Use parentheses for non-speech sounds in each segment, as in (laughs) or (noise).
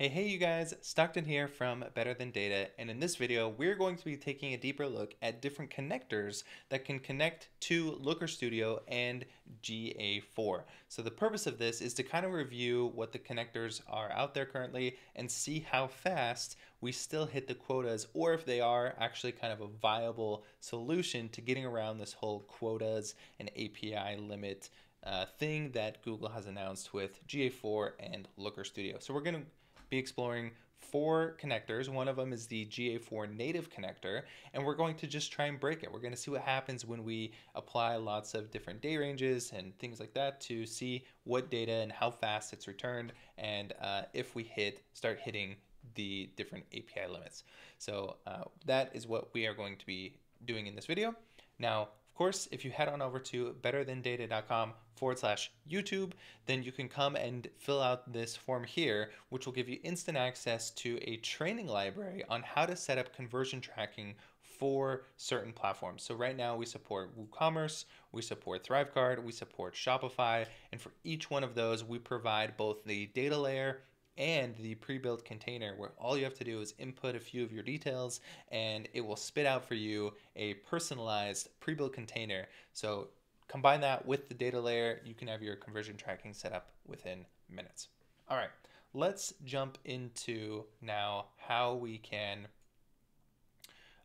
Hey, hey you guys, Stockton here from Better Than Data, and in this video, we're going to be taking a deeper look at different connectors that can connect to Looker Studio and GA4. So the purpose of this is to kind of review what the connectors are out there currently and see how fast we still hit the quotas or if they are actually kind of a viable solution to getting around this whole quotas and API limit uh, thing that Google has announced with GA4 and Looker Studio. So we're going to be exploring four connectors. One of them is the GA4 native connector, and we're going to just try and break it. We're going to see what happens when we apply lots of different day ranges and things like that to see what data and how fast it's returned, and uh, if we hit start hitting the different API limits. So uh, that is what we are going to be doing in this video. Now, of course, if you head on over to betterthandata.com forward slash YouTube, then you can come and fill out this form here, which will give you instant access to a training library on how to set up conversion tracking for certain platforms. So right now we support WooCommerce, we support ThriveCart, we support Shopify, and for each one of those, we provide both the data layer and the pre-built container where all you have to do is input a few of your details and it will spit out for you a personalized pre-built container. So combine that with the data layer, you can have your conversion tracking set up within minutes. All right, let's jump into now how we can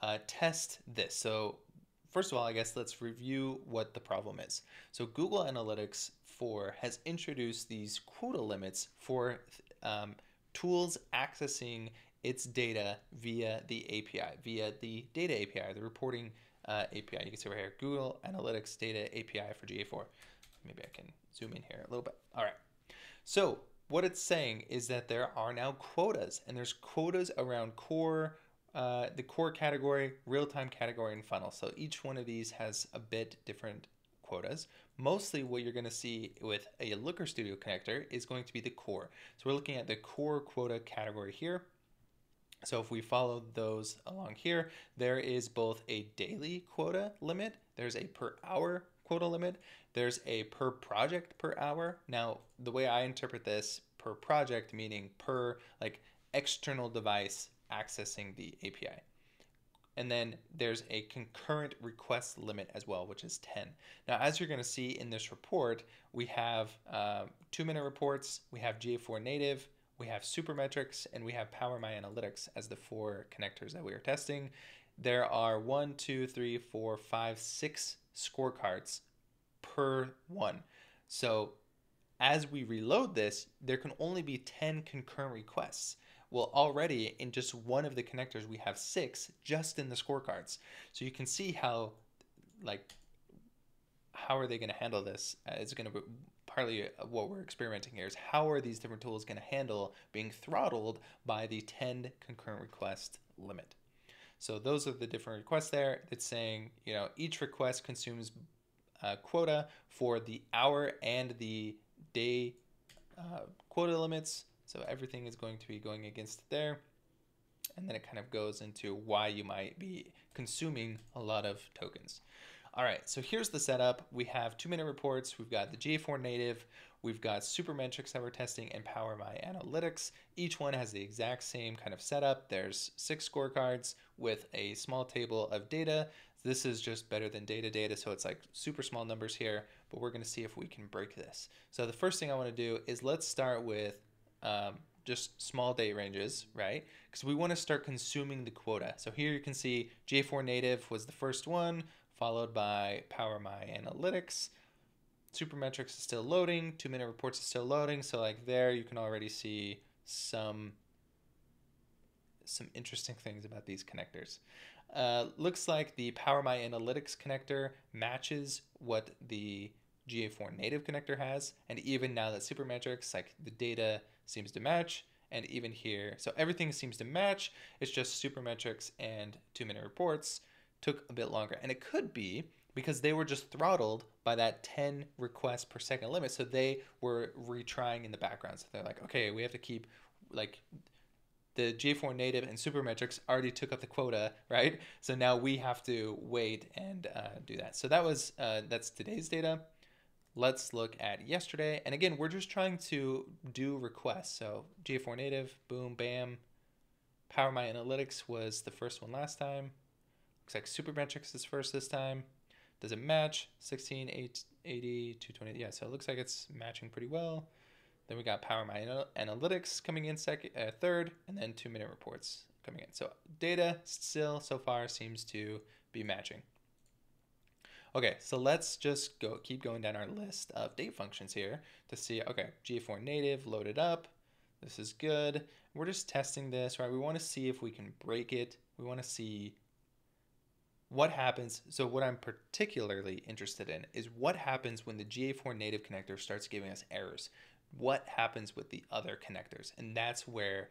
uh, test this. So first of all, I guess let's review what the problem is. So Google Analytics 4 has introduced these quota limits for um, tools accessing its data via the API, via the data API, the reporting uh, API. You can see right here, Google Analytics Data API for GA4. Maybe I can zoom in here a little bit. All right. So what it's saying is that there are now quotas, and there's quotas around core, uh, the core category, real-time category, and funnel. So each one of these has a bit different quotas. Mostly what you're going to see with a Looker Studio connector is going to be the core. So we're looking at the core quota category here. So if we follow those along here, there is both a daily quota limit, there's a per hour quota limit, there's a per project per hour. Now, the way I interpret this, per project meaning per like external device accessing the API. And then there's a concurrent request limit as well, which is 10. Now, as you're going to see in this report, we have uh, two minute reports, we have GA4 native, we have Supermetrics, and we have Power My Analytics as the four connectors that we are testing. There are one, two, three, four, five, six scorecards per one. So as we reload this, there can only be 10 concurrent requests. Well, already in just one of the connectors, we have six just in the scorecards. So you can see how, like, how are they going to handle this? Uh, it's going to be partly what we're experimenting here is how are these different tools going to handle being throttled by the 10 concurrent request limit. So those are the different requests there. It's saying, you know, each request consumes uh, quota for the hour and the day uh, quota limits so everything is going to be going against there. And then it kind of goes into why you might be consuming a lot of tokens. All right, so here's the setup. We have two minute reports. We've got the GA4 native. We've got Supermetrics that we're testing and Power My Analytics. Each one has the exact same kind of setup. There's six scorecards with a small table of data. This is just better than data data, so it's like super small numbers here, but we're gonna see if we can break this. So the first thing I wanna do is let's start with um, just small date ranges, right? Because we want to start consuming the quota. So here you can see GA4 native was the first one, followed by Power My Analytics. Supermetrics is still loading, two minute reports is still loading. So like there you can already see some some interesting things about these connectors. Uh, looks like the Power My Analytics connector matches what the GA4 native connector has. And even now that Supermetrics, like the data seems to match, and even here, so everything seems to match. It's just Supermetrics and two minute reports took a bit longer. And it could be because they were just throttled by that 10 requests per second limit. So they were retrying in the background. So they're like, okay, we have to keep like the GA4 native and Supermetrics already took up the quota, (laughs) right? So now we have to wait and uh, do that. So that was uh, that's today's data let's look at yesterday. And again, we're just trying to do requests. So GA4 native, boom, bam. Power My Analytics was the first one last time. Looks like Supermetrics is first this time. Does it match? 16, 880, 220. Yeah, so it looks like it's matching pretty well. Then we got Power My Analytics coming in second, uh, third, and then two minute reports coming in. So data still so far seems to be matching. Okay, so let's just go keep going down our list of date functions here to see, okay, GA4 native loaded up. This is good. We're just testing this, right? We want to see if we can break it. We want to see what happens. So what I'm particularly interested in is what happens when the GA4 native connector starts giving us errors. What happens with the other connectors? And that's where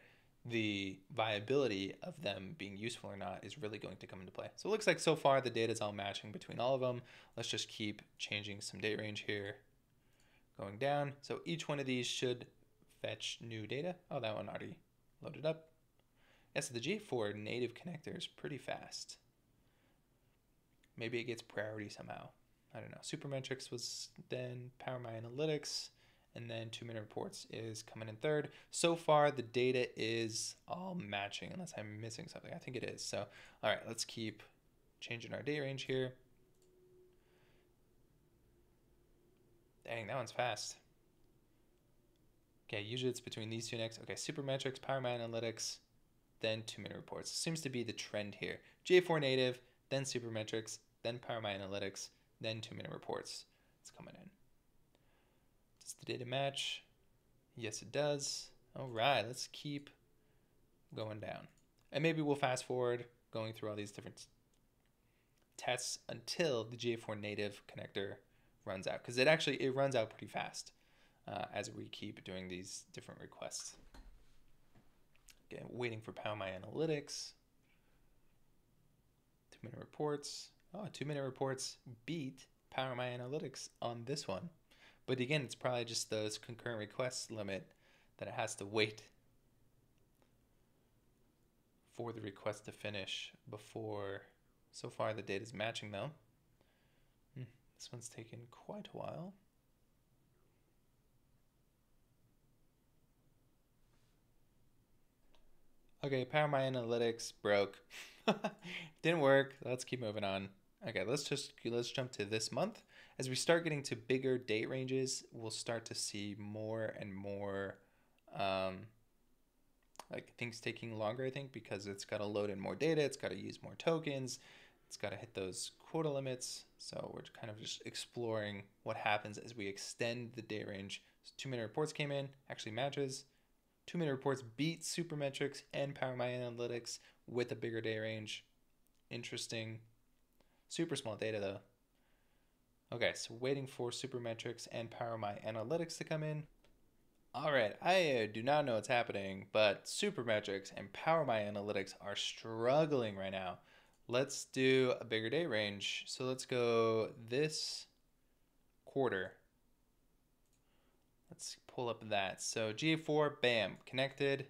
the viability of them being useful or not is really going to come into play. So it looks like so far the data is all matching between all of them. Let's just keep changing some date range here, going down. So each one of these should fetch new data. Oh, that one already loaded up. Yes, yeah, so the GA4 native connector is pretty fast. Maybe it gets priority somehow. I don't know. Supermetrics was then Power My Analytics and then two minute reports is coming in third. So far, the data is all matching, unless I'm missing something. I think it is. So, all right, let's keep changing our date range here. Dang, that one's fast. Okay, usually it's between these two next. Okay, Supermetrics, Power My Analytics, then two minute reports. Seems to be the trend here. GA4 native, then Supermetrics, then Power Analytics, then two minute reports. It's coming in. Does the data match? Yes, it does. All right, let's keep going down. And maybe we'll fast forward going through all these different tests until the GA4 native connector runs out because it actually it runs out pretty fast uh, as we keep doing these different requests. Okay, waiting for Power My Analytics. Two minute reports. Oh, two minute reports beat Power My Analytics on this one. But again, it's probably just those concurrent requests limit that it has to wait for the request to finish before. So far, the data is matching though. Hmm, this one's taken quite a while. Okay, Power My Analytics broke. (laughs) Didn't work. Let's keep moving on. Okay, let's just let's jump to this month. As we start getting to bigger date ranges, we'll start to see more and more um, like things taking longer, I think, because it's got to load in more data, it's got to use more tokens, it's got to hit those quota limits. So we're kind of just exploring what happens as we extend the date range. So two minute reports came in, actually matches. Two minute reports beat Supermetrics and Power My Analytics with a bigger day range. Interesting. Super small data though. Okay, so waiting for Supermetrics and Power My Analytics to come in. All right, I do not know what's happening, but Supermetrics and Power My Analytics are struggling right now. Let's do a bigger day range. So let's go this quarter. Let's pull up that. So GA4, bam, connected.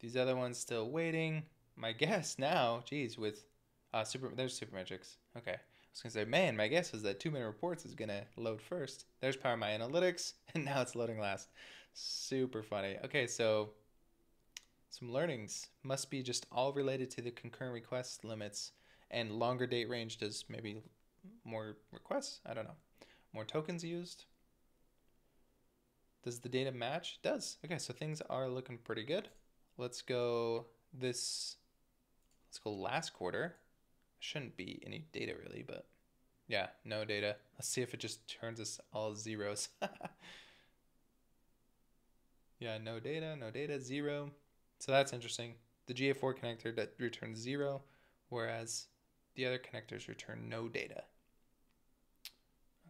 These other ones still waiting. My guess now, geez, with uh, super, there's Supermetrics. Okay. I was gonna say, man, my guess is that two minute reports is gonna load first. There's Power My Analytics, (laughs) and now it's loading last. Super funny. Okay, so some learnings must be just all related to the concurrent request limits and longer date range does maybe more requests. I don't know. More tokens used. Does the data match? It does. Okay, so things are looking pretty good. Let's go this. Let's go last quarter shouldn't be any data really, but yeah, no data. Let's see if it just turns us all zeros. (laughs) yeah, no data, no data, zero. So that's interesting. The GA4 connector that returns zero, whereas the other connectors return no data.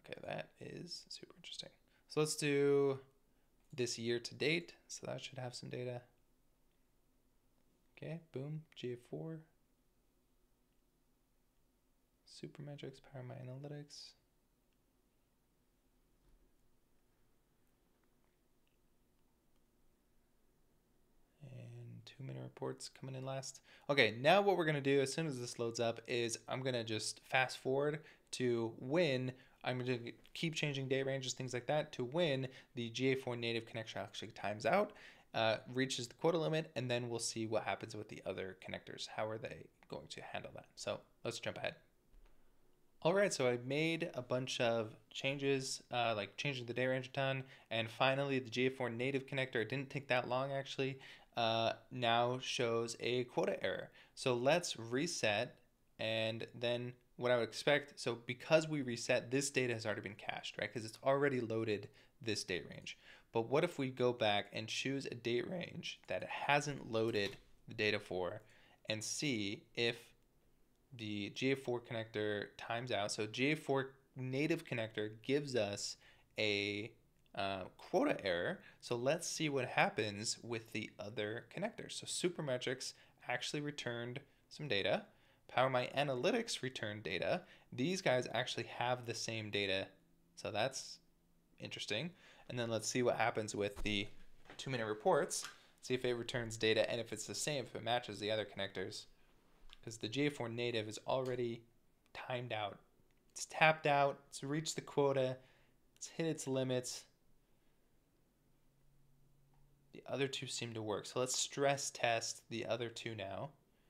Okay, that is super interesting. So let's do this year to date. So that should have some data. Okay, boom, GA4. Supermetrics, Power My Analytics. And two minute reports coming in last. Okay, now what we're gonna do as soon as this loads up is I'm gonna just fast forward to when I'm going to keep changing date ranges, things like that, to when the GA4 native connection actually times out, uh, reaches the quota limit, and then we'll see what happens with the other connectors. How are they going to handle that? So let's jump ahead. All right, so I made a bunch of changes, uh, like changing the date range a ton, and finally the GA4 native connector, it didn't take that long actually, uh, now shows a quota error. So let's reset, and then what I would expect, so because we reset, this data has already been cached, right? Because it's already loaded this date range. But what if we go back and choose a date range that it hasn't loaded the data for and see if the GA4 connector times out. So GA4 native connector gives us a uh, quota error. So let's see what happens with the other connectors. So Supermetrics actually returned some data. PowerMy Analytics returned data. These guys actually have the same data. So that's interesting. And then let's see what happens with the two minute reports. See if it returns data and if it's the same, if it matches the other connectors because the GA4 native is already timed out. It's tapped out, it's reached the quota, it's hit its limits. The other two seem to work. So let's stress test the other two now.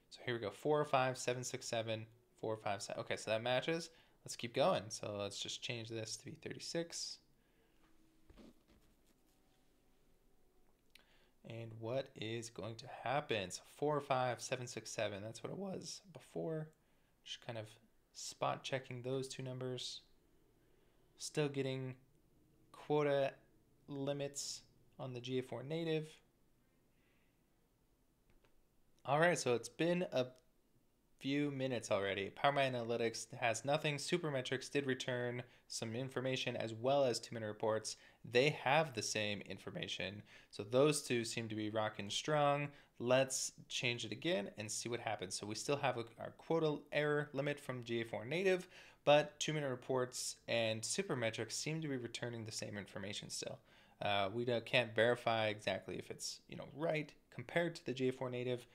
So here we go, four, five, seven, six, seven, four, five, seven. Okay, so that matches. Let's keep going. So let's just change this to be 36. And what is going to happen? So four, five, seven, six, seven. That's what it was before. Just kind of spot checking those two numbers. Still getting quota limits on the GA4 native. All right, so it's been a few minutes already. PowerMy Analytics has nothing. Supermetrics did return some information as well as two minute reports. They have the same information. So those two seem to be rocking strong. Let's change it again and see what happens. So we still have our quota error limit from GA4 native, but two minute reports and Supermetrics seem to be returning the same information still. Uh, we can't verify exactly if it's you know right compared to the GA4 native,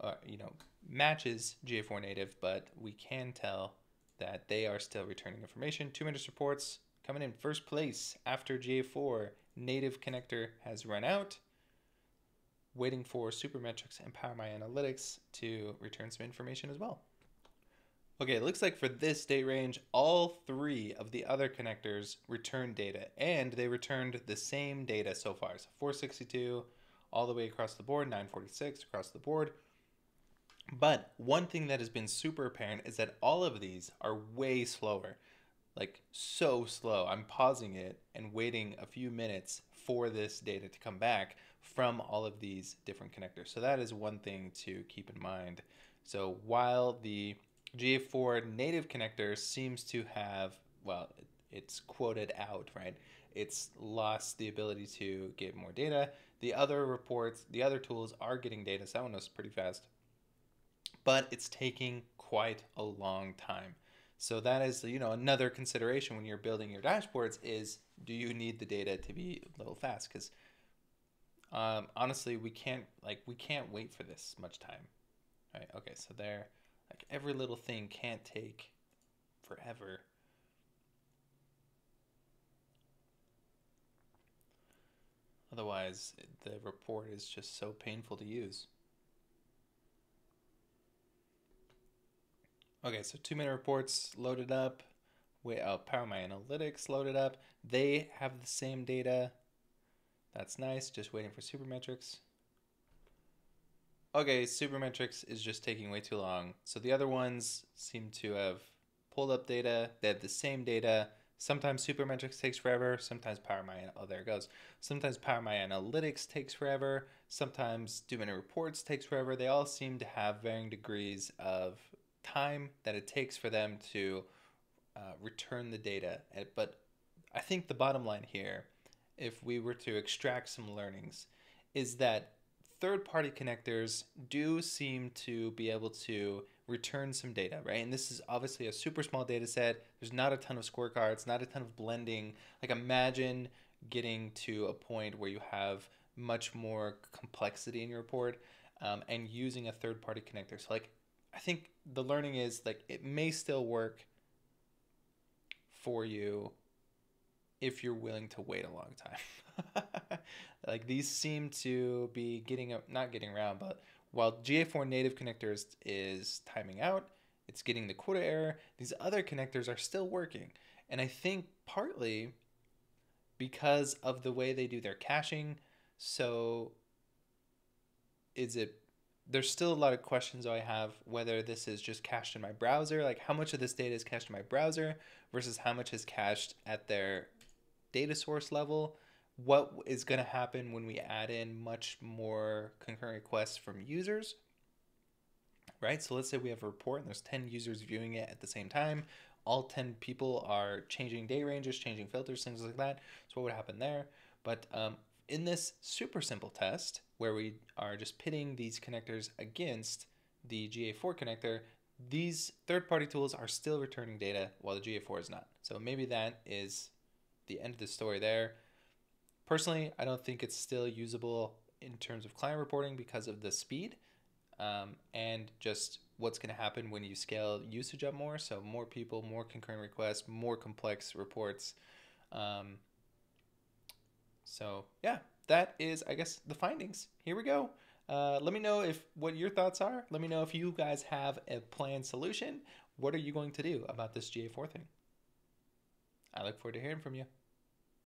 uh, you know, matches GA4 native, but we can tell that they are still returning information. Two minutes reports coming in first place after GA4 native connector has run out. Waiting for Supermetrics and PowerMy Analytics to return some information as well. Okay, it looks like for this date range, all three of the other connectors returned data, and they returned the same data so far. So 462 all the way across the board, 946 across the board. But one thing that has been super apparent is that all of these are way slower. Like so slow. I'm pausing it and waiting a few minutes for this data to come back from all of these different connectors. So that is one thing to keep in mind. So while the GA4 native connector seems to have, well, it's quoted out, right? It's lost the ability to get more data. The other reports, the other tools are getting data. So that one was pretty fast but it's taking quite a long time. So that is, you know, another consideration when you're building your dashboards is do you need the data to be a little fast? Because um, honestly, we can't like we can't wait for this much time. Right? Okay, so there, like every little thing can't take forever. Otherwise, the report is just so painful to use. Okay, so two minute reports loaded up. Wait, uh, PowerMy Analytics loaded up. They have the same data. That's nice. Just waiting for Supermetrics. Okay, Supermetrics is just taking way too long. So the other ones seem to have pulled up data. They have the same data. Sometimes Supermetrics takes forever. Sometimes PowerMy, oh, there it goes. Sometimes PowerMy Analytics takes forever. Sometimes two minute reports takes forever. They all seem to have varying degrees of time that it takes for them to uh, return the data. But I think the bottom line here, if we were to extract some learnings, is that third party connectors do seem to be able to return some data, right? And this is obviously a super small data set. There's not a ton of scorecards, not a ton of blending. Like imagine getting to a point where you have much more complexity in your report um, and using a third party connector. So like I think the learning is like it may still work for you if you're willing to wait a long time. (laughs) like these seem to be getting up, not getting around, but while GA4 native connectors is timing out, it's getting the quota error. These other connectors are still working. And I think partly because of the way they do their caching. So is it there's still a lot of questions I have whether this is just cached in my browser, like how much of this data is cached in my browser versus how much is cached at their data source level. What is going to happen when we add in much more concurrent requests from users? Right? So let's say we have a report and there's 10 users viewing it at the same time. All 10 people are changing date ranges, changing filters, things like that. So what would happen there? But um, in this super simple test, where we are just pitting these connectors against the GA4 connector, these third-party tools are still returning data while the GA4 is not. So maybe that is the end of the story there. Personally, I don't think it's still usable in terms of client reporting because of the speed um, and just what's going to happen when you scale usage up more. So more people, more concurrent requests, more complex reports. Um, so yeah, that is, I guess, the findings. Here we go. Uh, let me know if what your thoughts are. Let me know if you guys have a planned solution. What are you going to do about this GA4 thing? I look forward to hearing from you.